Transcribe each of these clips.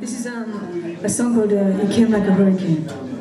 This is um, a song called uh, It Came Like a Hurricane.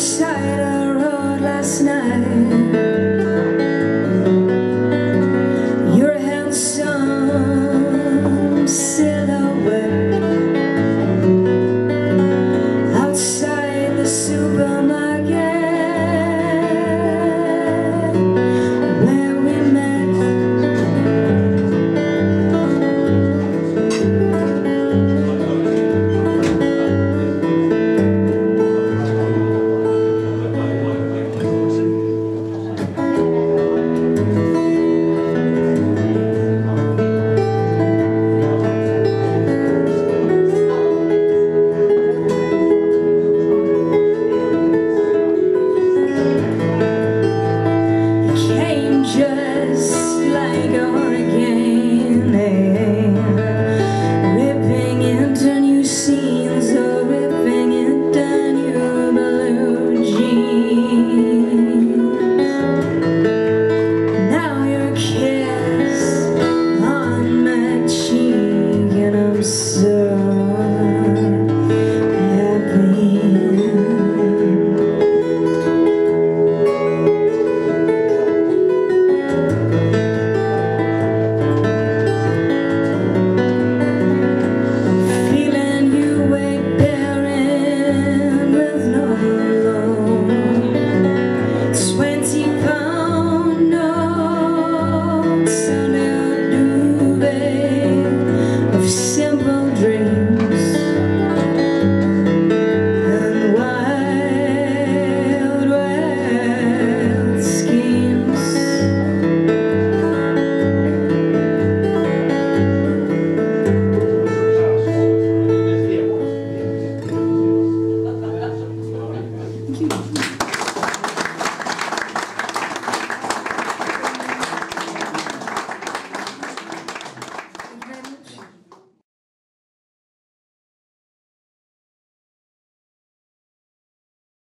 shine. gone.